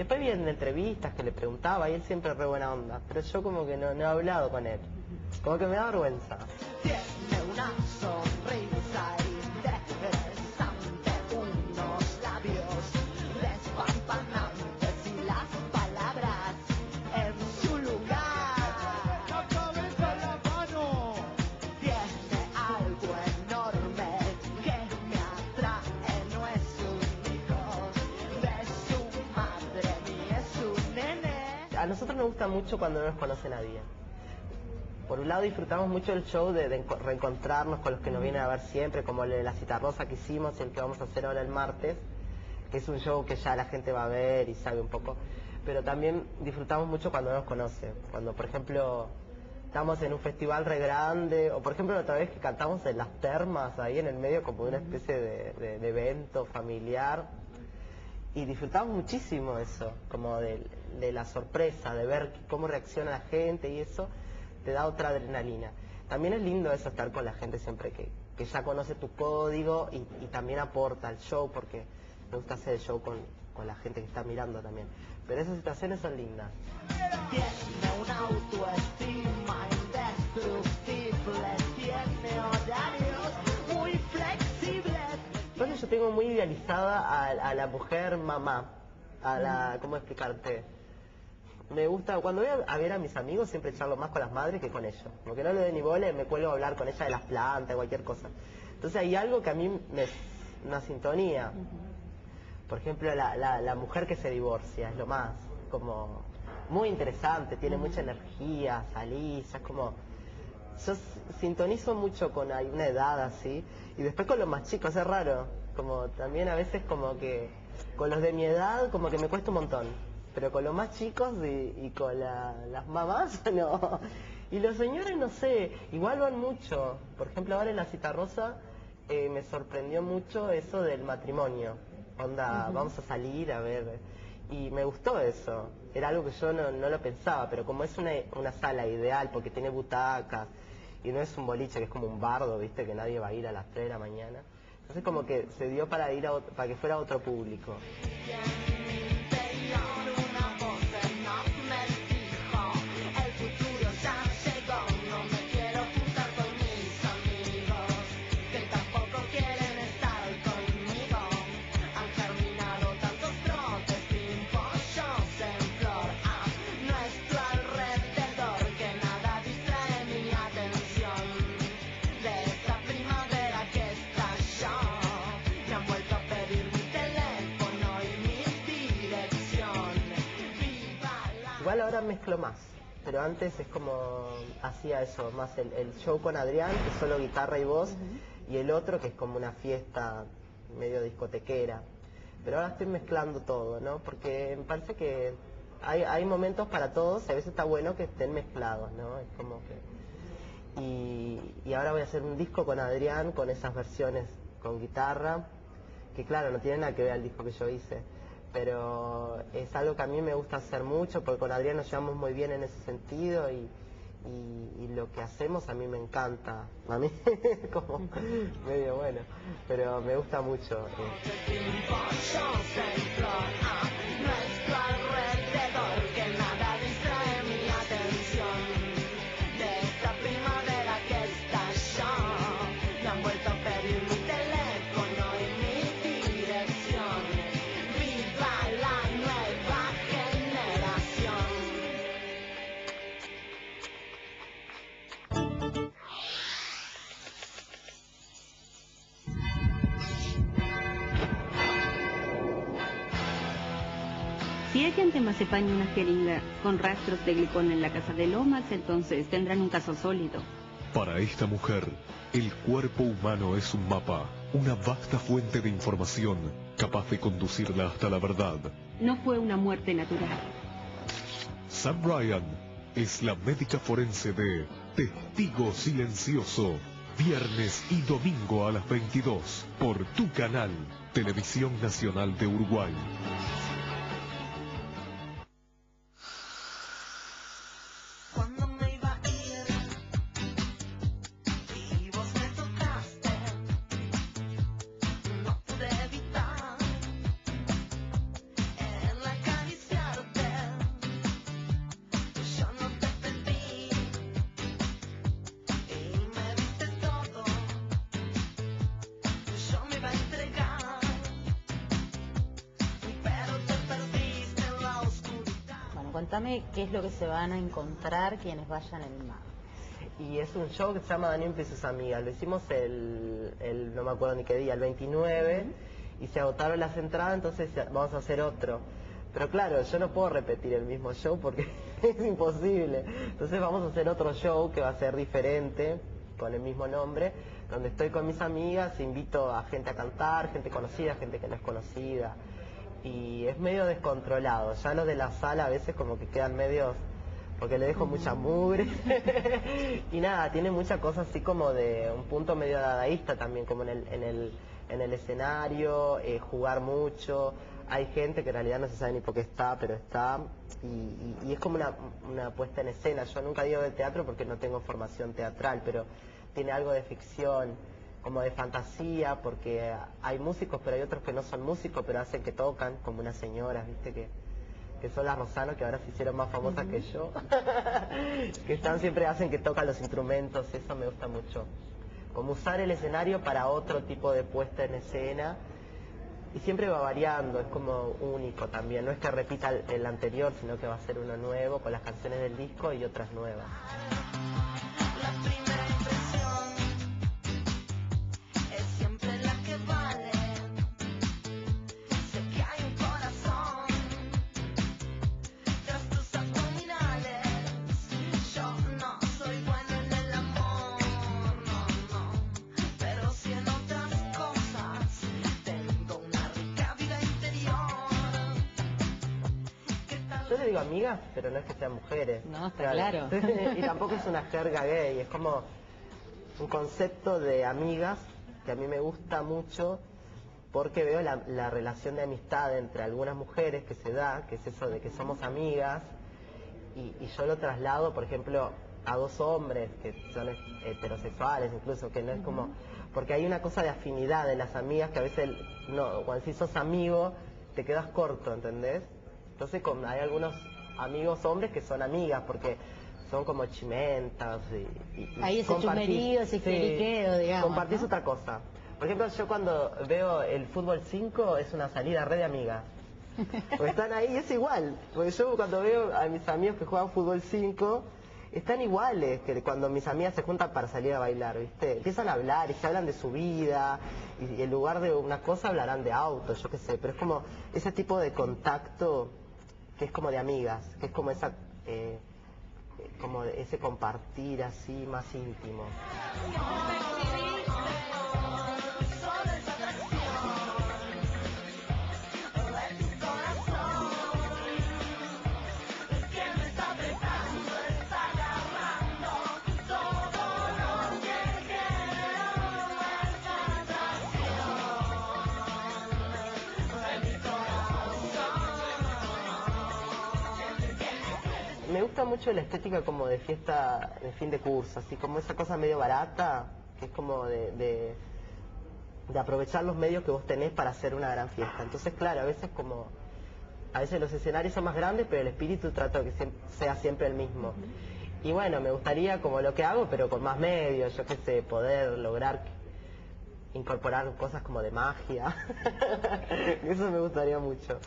Después vi en entrevistas que le preguntaba y él siempre re buena onda, pero yo como que no, no he hablado con él. Como que me da vergüenza. Nos gusta mucho cuando no nos conoce nadie. Por un lado disfrutamos mucho el show de, de enco- reencontrarnos con los que nos vienen a ver siempre, como el de la cita rosa que hicimos y el que vamos a hacer ahora el martes, que es un show que ya la gente va a ver y sabe un poco. Pero también disfrutamos mucho cuando no nos conoce. Cuando, por ejemplo, estamos en un festival re grande, o por ejemplo la otra vez que cantamos en las termas, ahí en el medio como de una especie de evento familiar y disfrutamos muchísimo eso, como de, de la sorpresa, de ver cómo reacciona la gente y eso te da otra adrenalina. También es lindo eso estar con la gente siempre que, que ya conoce tu código y, y también aporta al show porque me gusta hacer el show con, con la gente que está mirando también. Pero esas situaciones son lindas. Entonces yo tengo muy idealizada a, a la mujer mamá, a la, ¿cómo explicarte? Me gusta, cuando voy a, ver a mis amigos siempre charlo más con las madres que con ellos. Porque no le doy ni bola, me cuelgo a hablar con ella de las plantas, cualquier cosa. Entonces hay algo que a mí me, una sintonía. Por ejemplo, la, la, la mujer que se divorcia es lo más, como muy interesante, tiene mucha energía, salís, es como... Yo sintonizo mucho con una edad así, y después con los más chicos, es raro, como también a veces como que con los de mi edad como que me cuesta un montón, pero con los más chicos y, y con la- las mamás no. Y los señores no sé, igual van mucho, por ejemplo ahora en la cita rosa eh, me sorprendió mucho eso del matrimonio, onda, vamos a salir a ver, y me gustó eso, era algo que yo no, no lo pensaba, pero como es una, una sala ideal porque tiene butacas y no es un boliche que es como un bardo, viste, que nadie va a ir a las 3 de la mañana, entonces como que se dio para ir a para que fuera otro público. Igual ahora mezclo más, pero antes es como hacía eso, más el, el show con Adrián, que es solo guitarra y voz, y el otro que es como una fiesta medio discotequera. Pero ahora estoy mezclando todo, ¿no? Porque me parece que hay, hay momentos para todos y a veces está bueno que estén mezclados, ¿no? Es como que... Y, y ahora voy a hacer un disco con Adrián, con esas versiones con guitarra, que claro, no tiene nada que ver al disco que yo hice, pero es algo que a mí me gusta hacer mucho, porque con Adrián nos llevamos muy bien en ese sentido y, y- lo que hacemos a mí me encanta. A mí es como medio bueno, pero me gusta mucho. Si echan temazepam y una jeringa con rastros de glicón en la casa de Lomas, entonces tendrán un caso sólido. Para esta mujer, el cuerpo humano es un mapa, una vasta fuente de información capaz de conducirla hasta la verdad. No fue una muerte natural. Sam Ryan es la médica forense de Testigo Silencioso. Viernes y domingo a las 22 por tu canal, Televisión Nacional de Uruguay. Contame qué es lo que se van a encontrar quienes vayan el MAG. Y es un show que se llama Daniel y sus amigas. Lo hicimos el, el- no me acuerdo ni qué día, el 29, y se agotaron las entradas, entonces vamos a hacer otro. Pero claro, yo no puedo repetir el mismo show porque es imposible. Entonces vamos a hacer otro show que va a ser diferente, con el mismo nombre, donde estoy con mis amigas, invito a gente a cantar, gente conocida, gente que no es conocida. Y es medio descontrolado. Ya los de la sala a veces como que quedan medios porque le dejo mucha mugre. y nada, tiene mucha cosa así como de un punto medio dadaísta también, como en el, en el, en el escenario, eh, jugar mucho. Hay gente que en realidad no se sabe ni por qué está, pero está. Y, y- y es como una, una puesta en escena. Yo nunca digo de teatro porque no tengo formación teatral, pero tiene algo de ficción, como de fantasía, porque hay músicos, pero hay otros que no son músicos, pero hacen que tocan, como unas señoras, ¿viste? Que, que son las Rosano, que ahora se hicieron más famosas que yo, que están siempre hacen que tocan los instrumentos, eso me gusta mucho. Como usar el escenario para otro tipo de puesta en escena y siempre va variando, es como único también, no es que repita el, el anterior, sino que va a ser uno nuevo con las canciones del disco y otras nuevas. Le digo amigas, pero no es que sean mujeres. No, está claro. y tampoco es una jerga gay, es como un concepto de amigas que a mí me gusta mucho porque veo la, la relación de amistad entre algunas mujeres que se da, que es eso de que somos amigas, y, y yo lo traslado, por ejemplo, a dos hombres que son he- heterosexuales incluso, que no es como... Porque hay una cosa de afinidad de las amigas que a veces, no, cuando si sos amigo, te quedas corto, ¿entendés? Entonces con- hay algunos amigos hombres que son amigas, porque son como chimentas y... y- y Ahí ese chusmerío, ese cliqueo, digamos, Compartís ¿no? otra cosa. Por ejemplo, yo cuando veo el fútbol 5 es una salida red de amigas. Porque están ahí y es igual. Porque yo cuando veo a mis amigos que juegan fútbol 5, están iguales que cuando mis amigas se juntan para salir a bailar, ¿viste? Empiezan a hablar y se hablan de su vida y en lugar de una cosa hablarán de autos, yo qué sé. Pero es como ese tipo de contacto que es como de amigas, que es como esa... eh, como ese compartir así más íntimo. Me gusta mucho la estética como de fiesta de fin de curso, así como esa cosa medio barata, que es como de, de, de aprovechar los medios que vos tenés para hacer una gran fiesta. Entonces, claro, a veces como, a veces los escenarios son más grandes, pero el espíritu trato de que sea siempre el mismo. Y bueno, me gustaría como lo que hago, pero con más medios, yo qué sé, poder lograr incorporar cosas como de magia. Eso me gustaría mucho.